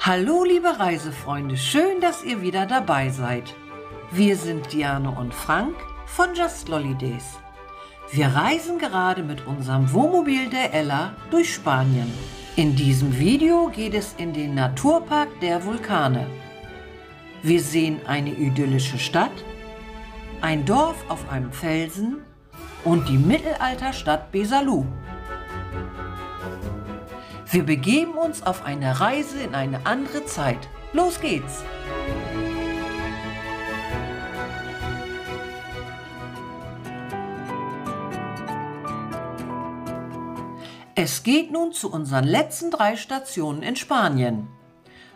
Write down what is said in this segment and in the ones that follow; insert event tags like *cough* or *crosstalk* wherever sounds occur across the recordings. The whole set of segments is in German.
Hallo liebe Reisefreunde, schön, dass ihr wieder dabei seid. Wir sind Diane und Frank von Just Lollidays. Wir reisen gerade mit unserem Wohnmobil der Ella durch Spanien. In diesem Video geht es in den Naturpark der Vulkane. Wir sehen eine idyllische Stadt, ein Dorf auf einem Felsen und die Mittelalterstadt Besalú. Wir begeben uns auf eine Reise in eine andere Zeit. Los geht's! Es geht nun zu unseren letzten drei Stationen in Spanien.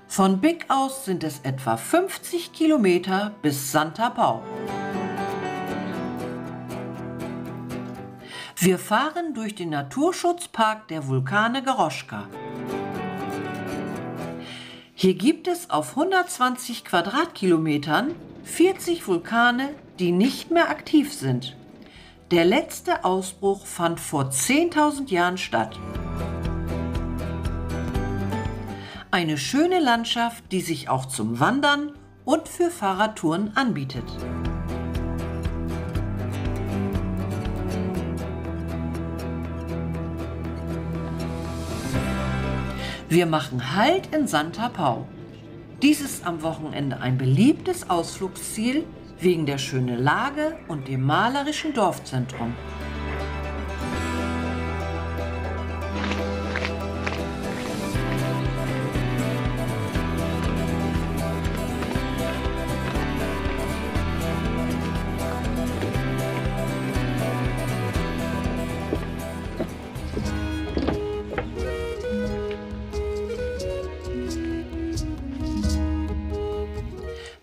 Von Big aus sind es etwa 50 Kilometer bis Santa Pau. Wir fahren durch den Naturschutzpark der Vulkane Geroschka. Hier gibt es auf 120 Quadratkilometern 40 Vulkane, die nicht mehr aktiv sind. Der letzte Ausbruch fand vor 10.000 Jahren statt. Eine schöne Landschaft, die sich auch zum Wandern und für Fahrradtouren anbietet. Wir machen Halt in Santa Pau. Dies ist am Wochenende ein beliebtes Ausflugsziel wegen der schönen Lage und dem malerischen Dorfzentrum.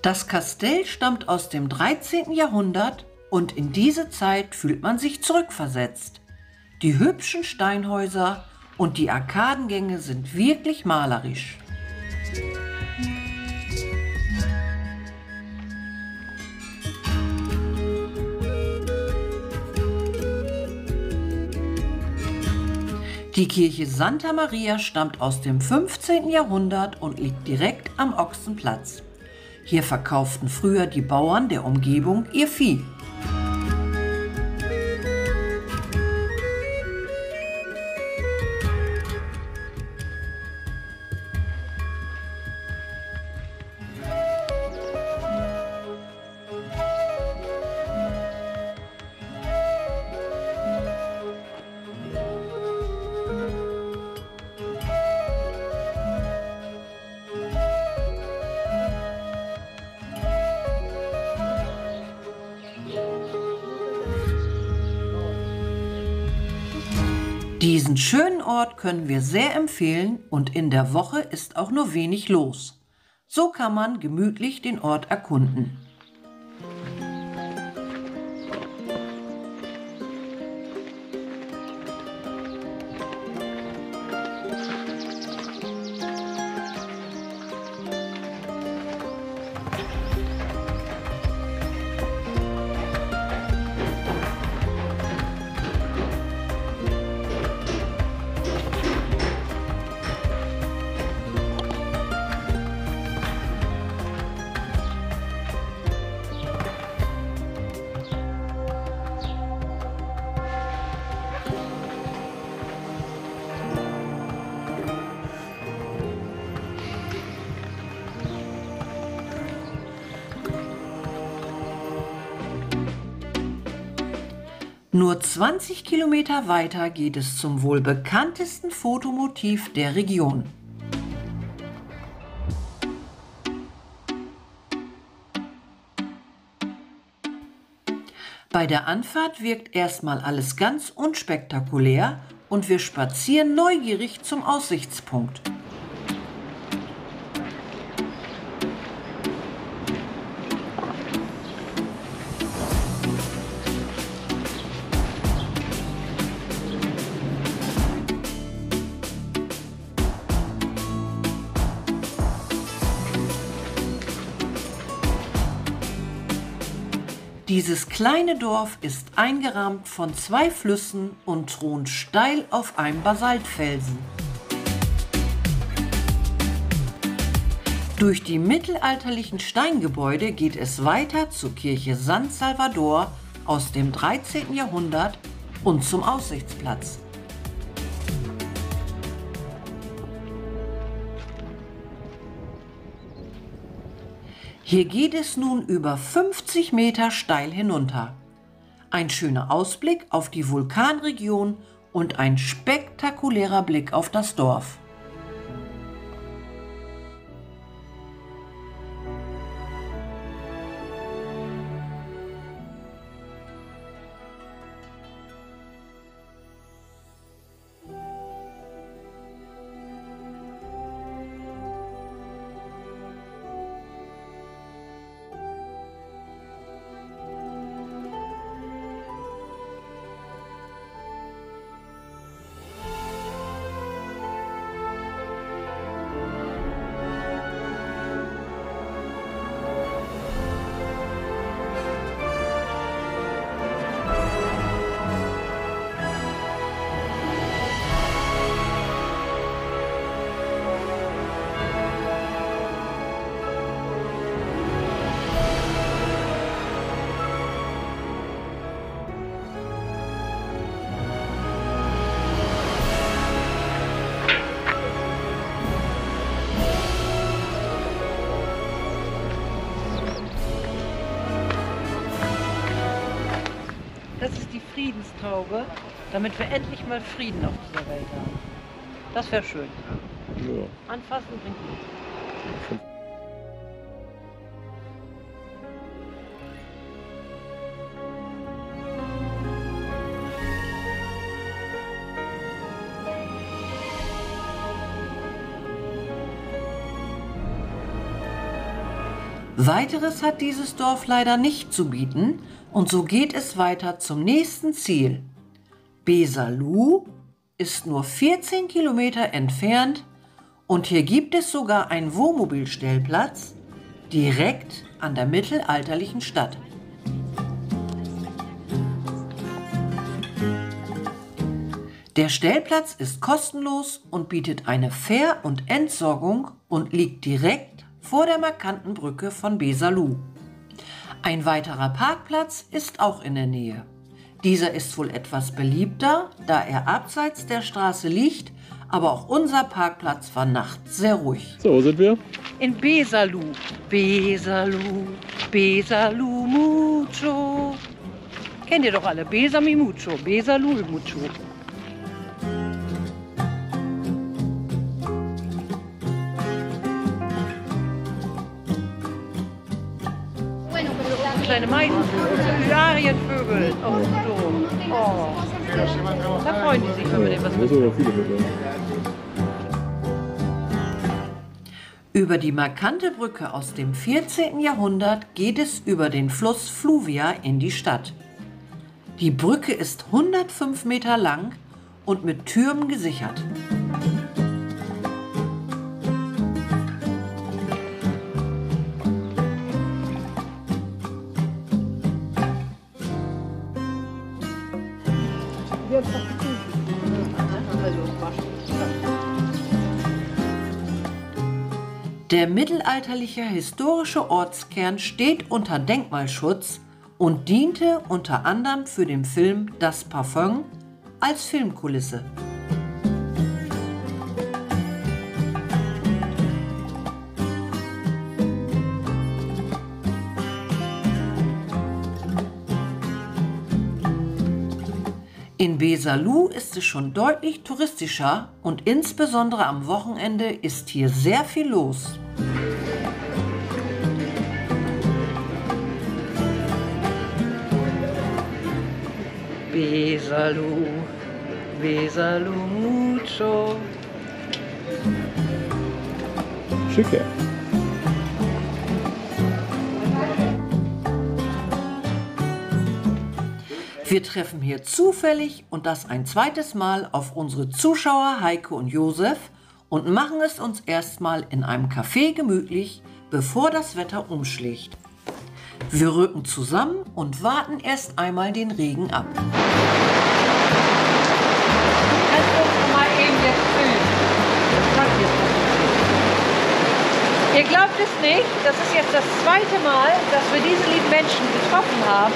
Das Kastell stammt aus dem 13. Jahrhundert und in diese Zeit fühlt man sich zurückversetzt. Die hübschen Steinhäuser und die Arkadengänge sind wirklich malerisch. Die Kirche Santa Maria stammt aus dem 15. Jahrhundert und liegt direkt am Ochsenplatz. Hier verkauften früher die Bauern der Umgebung ihr Vieh. Diesen schönen Ort können wir sehr empfehlen und in der Woche ist auch nur wenig los. So kann man gemütlich den Ort erkunden. Nur 20 Kilometer weiter geht es zum wohl bekanntesten Fotomotiv der Region. Bei der Anfahrt wirkt erstmal alles ganz unspektakulär und wir spazieren neugierig zum Aussichtspunkt. Dieses kleine Dorf ist eingerahmt von zwei Flüssen und thront steil auf einem Basaltfelsen. Durch die mittelalterlichen Steingebäude geht es weiter zur Kirche San Salvador aus dem 13. Jahrhundert und zum Aussichtsplatz. Hier geht es nun über 50 Meter steil hinunter. Ein schöner Ausblick auf die Vulkanregion und ein spektakulärer Blick auf das Dorf. Friedenstaube, damit wir endlich mal Frieden auf dieser Welt haben. Das wäre schön. Ja. Anfassen bringt nichts. Weiteres hat dieses Dorf leider nicht zu bieten und so geht es weiter zum nächsten Ziel. Besalu ist nur 14 Kilometer entfernt und hier gibt es sogar einen Wohnmobilstellplatz direkt an der mittelalterlichen Stadt. Der Stellplatz ist kostenlos und bietet eine Fähr- und Entsorgung und liegt direkt vor der markanten Brücke von Besalu. Ein weiterer Parkplatz ist auch in der Nähe. Dieser ist wohl etwas beliebter, da er abseits der Straße liegt, aber auch unser Parkplatz war nachts sehr ruhig. So, wo sind wir? In Besalu. Besalu, Besalu mucho. Kennt ihr doch alle. Besami mucho, Besalu mucho. Arienvögel auf dem Dom. Oh, da freuen die sich, wenn wir denen was ja. Über die markante Brücke aus dem 14. Jahrhundert geht es über den Fluss Fluvia in die Stadt. Die Brücke ist 105 Meter lang und mit Türmen gesichert. Der mittelalterliche historische Ortskern steht unter Denkmalschutz und diente unter anderem für den Film Das Parfum als Filmkulisse. In Besalu ist es schon deutlich touristischer und insbesondere am Wochenende ist hier sehr viel los. Besalu, Besalu mucho. Schick, ja. Wir treffen hier zufällig und das ein zweites Mal auf unsere Zuschauer Heike und Josef und machen es uns erstmal in einem Café gemütlich, bevor das Wetter umschlägt. Wir rücken zusammen und warten erst einmal den Regen ab. Kannst du mal eben jetzt filmen? Ihr glaubt es nicht, das ist jetzt das zweite Mal, dass wir diese lieben Menschen getroffen haben.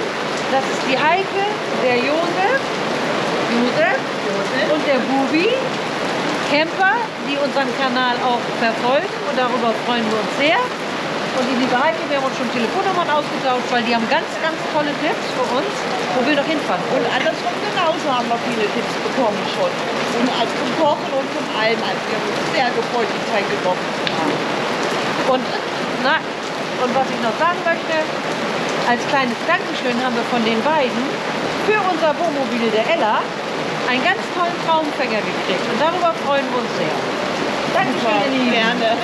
Das ist die Heike, der Josef, Josef und der Bubi, Camper, die unseren Kanal auch verfolgen und darüber freuen wir uns sehr. Und die liebe Heike, wir haben uns schon Telefonnummern ausgetauscht, weil die haben ganz, ganz tolle Tipps für uns, wo wir noch hinfahren. Und andersrum genauso haben wir viele Tipps bekommen schon. Und als zum Kochen und zum allem. Also wir haben uns sehr gefreut, die Zeit genommen zu haben. Und, na, und was ich noch sagen möchte, als kleines Dankeschön haben wir von den beiden für unser Wohnmobil der Ella einen ganz tollen Traumfänger gekriegt. Und darüber freuen wir uns sehr. Dankeschön, ihr Lieben. Gerne.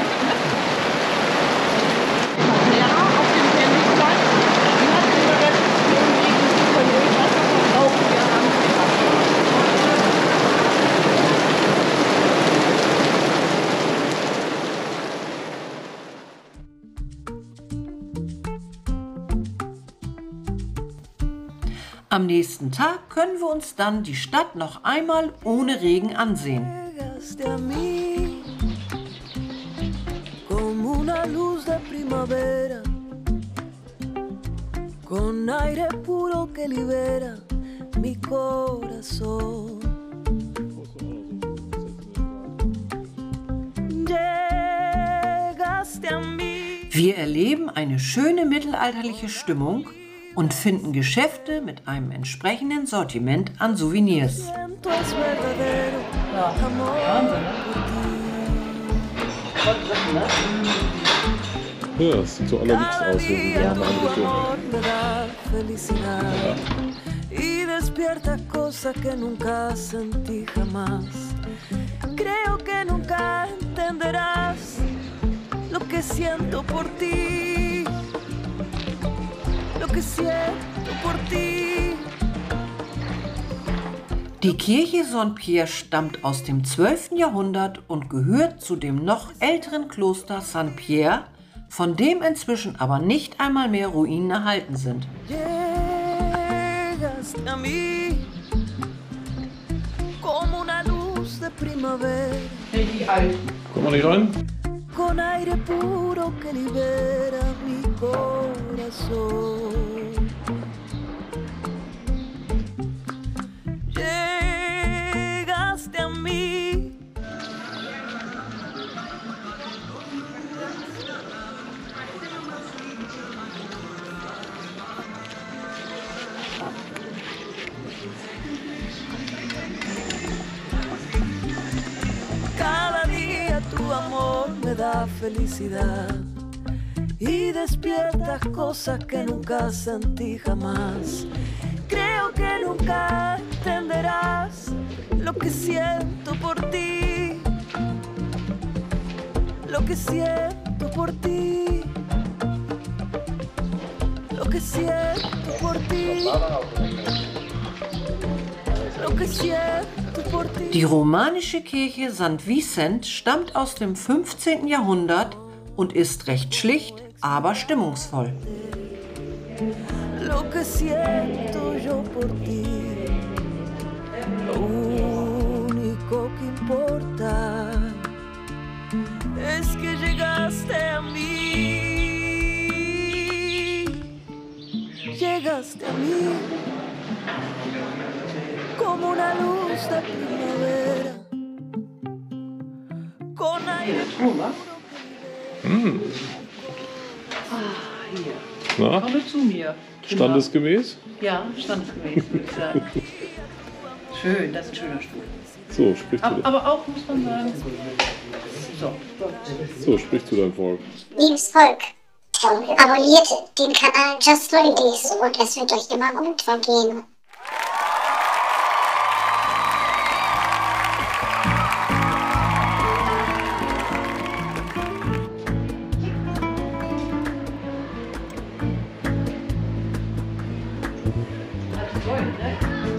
Am nächsten Tag können wir uns dann die Stadt noch einmal ohne Regen ansehen. Con aire puro que libera mi corazón. Llegaste a mí. Wir erleben eine schöne mittelalterliche Stimmung und finden Geschäfte mit einem entsprechenden Sortiment an Souvenirs. Es. Ja, das sieht so allerliebst aus, amor me da felicidad y despierta cosas que nunca sentí jamás. Creo que nunca entenderás lo que siento por ti, que siento por ti. Die Kirche Saint-Pierre stammt aus dem 12. Jahrhundert und gehört zu dem noch älteren Kloster Saint-Pierre, von dem inzwischen aber nicht einmal mehr Ruinen erhalten sind. Llegaste a mí como una luz de primavera. Kommt man nicht rein? con aire puro que libera mi Llegaste a mí. Cada día tu amor me da felicidad y despiertas cosas que nunca sentí jamás. Creo que nunca entenderás lo que siento por ti, lo que siento por ti, lo que siento por ti. Die romanische Kirche St. Vicent stammt aus dem 15. Jahrhundert und ist recht schlicht, aber stimmungsvoll. lo que siento yo por ti. Lo único que importa es que llegaste a mí. Llegaste a mí como una luz de primavera. Con aire Na, Komme zu mir. Kinder. standesgemäß? Ja, standesgemäß, würde ich sagen. *laughs* Schön, das ist ein schöner Stuhl. So, sprich zu, Aber, aber auch, muss man sagen, so. so, sprich zu deinem Volk. Liebes Volk, abonniert den Kanal Just Holidays und es wird euch immer gut vergehen. No,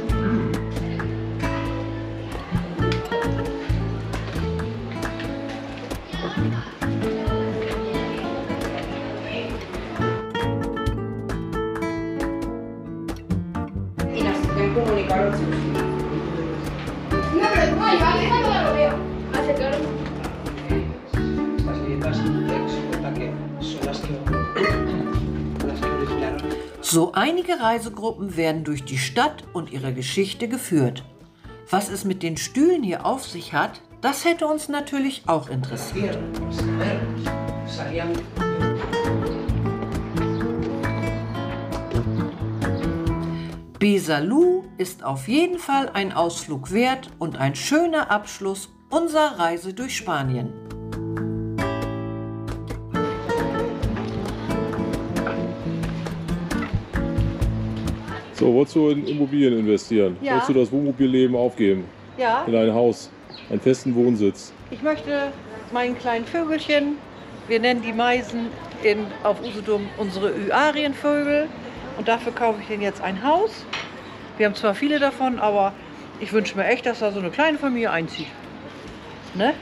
einige Reisegruppen werden durch die Stadt und ihre Geschichte geführt. Was es mit den Stühlen hier auf sich hat, das hätte uns natürlich auch interessiert. Besalú ist auf jeden Fall ein Ausflug wert und ein schöner Abschluss unserer Reise durch Spanien. So, wolltest du in Immobilien investieren? Ja. Wolltest du das Wohnmobilleben aufgeben? Ja, In ein Haus, einen festen Wohnsitz? ich möchte meinen kleinen Vögelchen, wir nennen die Meisen in, auf Usedom unsere Ü-Arienvögel und dafür kaufe ich denen jetzt ein Haus. Wir haben zwar viele davon, aber ich wünsche mir echt, dass da so eine kleine Familie einzieht. Ne?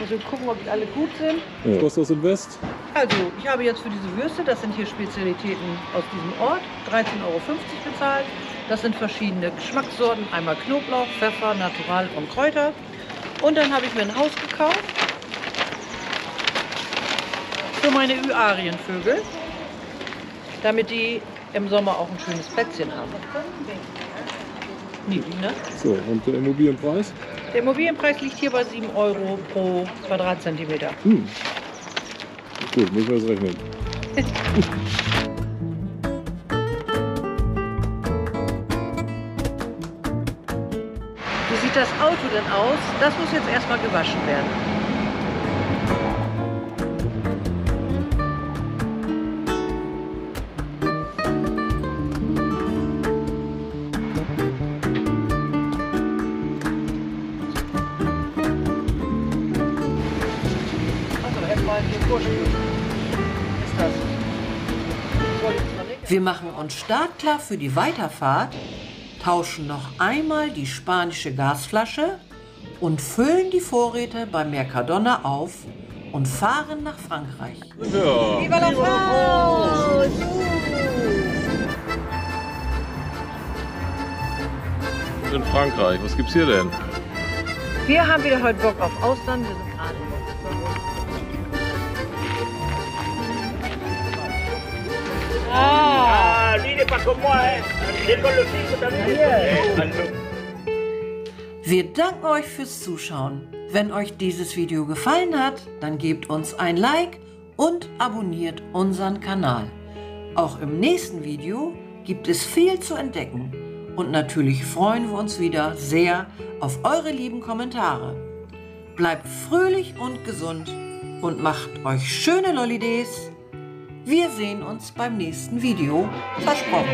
Muss ich gucken, ob die alle gut sind. Ja. Kostet das Invest? Also, ich habe jetzt für diese Würste, das sind hier Spezialitäten aus diesem Ort, 13,50 Euro bezahlt. Das sind verschiedene Geschmackssorten, einmal Knoblauch, Pfeffer, Natural und Kräuter. Und dann habe ich mir ein Haus gekauft für meine Ü-Arienvögel, damit die im Sommer auch ein schönes Plätzchen haben. Niedlich, ne? So, und der Immobilienpreis? Der Immobilienpreis liegt hier bei 7 Euro pro Quadratzentimeter. Hm. Gut, müssen wir das rechnen. *laughs* sieht das Auto denn aus? Das muss jetzt erstmal gewaschen werden. Also erstmal hier vorspülen. Ist das? Wir machen uns startklar für die Weiterfahrt, tauschen noch einmal die spanische Gasflasche und füllen die Vorräte bei Mercadona auf und fahren nach Frankreich. Ja. Viva la France! In Frankreich, was gibt's hier denn? Wir haben wieder heute Bock auf Ausland. Wir sind gerade pas comme moi, hein. Vu Wir danken euch fürs Zuschauen. Wenn euch dieses Video gefallen hat, dann gebt uns ein Like und abonniert unseren Kanal. Auch im nächsten Video gibt es viel zu entdecken. Und natürlich freuen wir uns wieder sehr auf eure lieben Kommentare. Bleibt fröhlich und gesund und macht euch schöne Lollidays. Wir sehen uns beim nächsten Video. Versprochen.